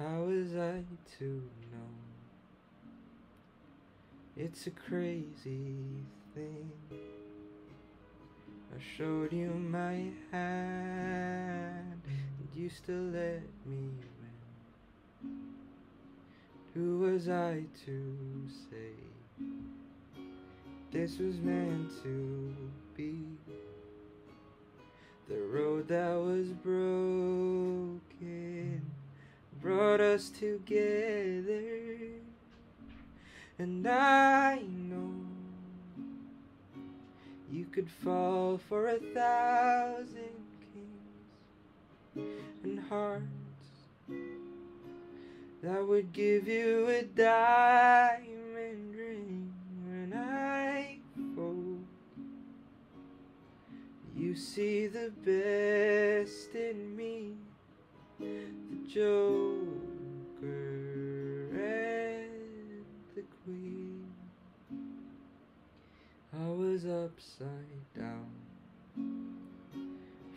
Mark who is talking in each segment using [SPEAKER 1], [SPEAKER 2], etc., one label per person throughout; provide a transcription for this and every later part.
[SPEAKER 1] How was I to know? It's a crazy thing. I showed you my hand, and you still let me win. Who was I to say this was meant to be? The road that was broken us together, and I know you could fall for a thousand kings and hearts that would give you a diamond ring when I fold. You see the best in me, the Joker and the Queen. I was upside down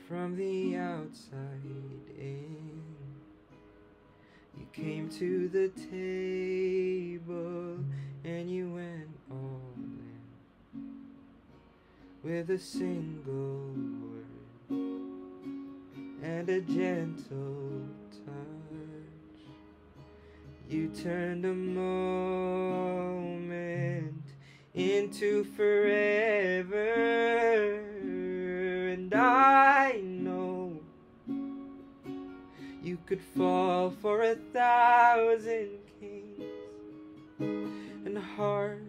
[SPEAKER 1] from the outside in. You came to the table and you went all in with a single and a gentle touch. You turned a moment into forever, and I know you could fall for a thousand kings and hearts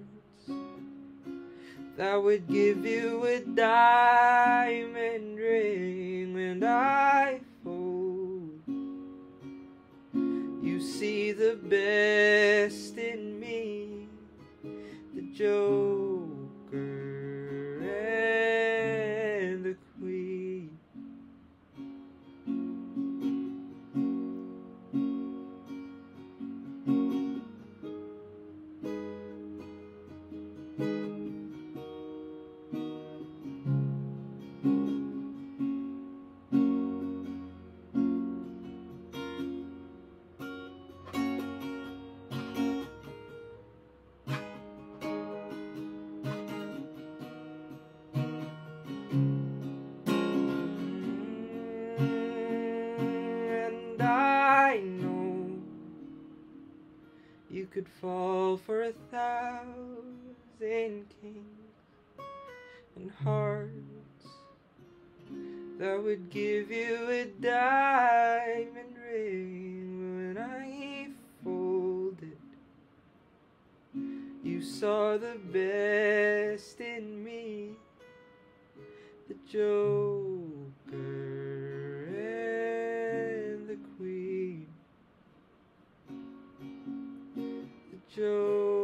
[SPEAKER 1] that would give you a diamond ring and I the best in me, the Joker you could fall for a thousand kings and hearts that would give you a diamond ring when I folded. You saw the best in me, the Joker Choo.